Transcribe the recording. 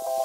you